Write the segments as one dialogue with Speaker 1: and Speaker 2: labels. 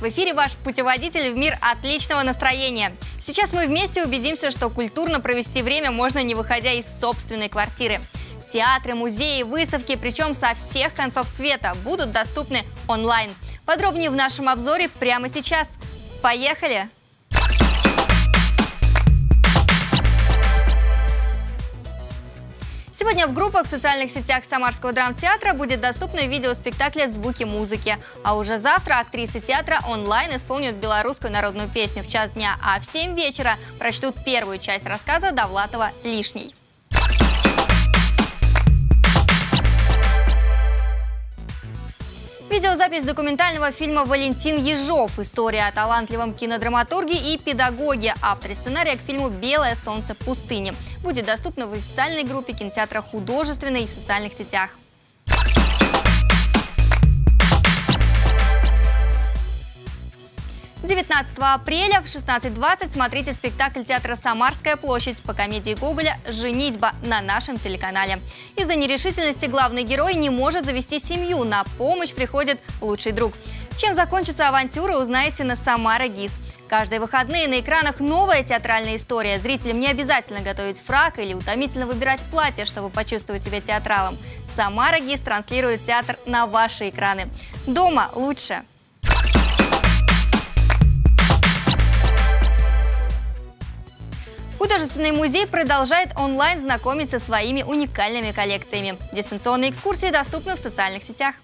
Speaker 1: В эфире ваш путеводитель в мир отличного настроения. Сейчас мы вместе убедимся, что культурно провести время можно не выходя из собственной квартиры. Театры, музеи, выставки, причем со всех концов света, будут доступны онлайн. Подробнее в нашем обзоре прямо сейчас. Поехали! Группах в социальных сетях Самарского драмтеатра будет доступно видео спектакля «Звуки музыки». А уже завтра актрисы театра онлайн исполнят белорусскую народную песню в час дня, а в 7 вечера прочтут первую часть рассказа Довлатова «Лишний». Видеозапись документального фильма «Валентин Ежов. История о талантливом кинодраматурге и педагоге», авторе сценария к фильму «Белое солнце пустыни» будет доступна в официальной группе кинотеатра «Художественный» и в социальных сетях. 19 апреля в 16.20 смотрите спектакль театра «Самарская площадь» по комедии Гоголя «Женитьба» на нашем телеканале. Из-за нерешительности главный герой не может завести семью. На помощь приходит лучший друг. Чем закончится авантюра, узнаете на «Самара ГИС». Каждые выходные на экранах новая театральная история. Зрителям не обязательно готовить фраг или утомительно выбирать платье, чтобы почувствовать себя театралом. «Самара ГИС» транслирует театр на ваши экраны. Дома лучше! Художественный музей продолжает онлайн знакомиться своими уникальными коллекциями. Дистанционные экскурсии доступны в социальных сетях.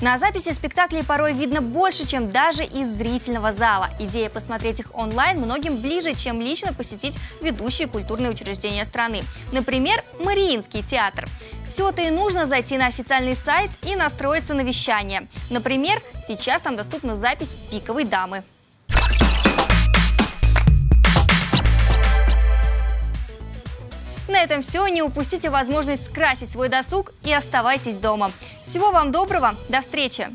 Speaker 1: На записи спектаклей порой видно больше, чем даже из зрительного зала. Идея посмотреть их онлайн многим ближе, чем лично посетить ведущие культурные учреждения страны. Например, Мариинский театр. Всего-то и нужно зайти на официальный сайт и настроиться на вещание. Например, сейчас там доступна запись «Пиковой дамы». На этом все. Не упустите возможность скрасить свой досуг и оставайтесь дома. Всего вам доброго. До встречи.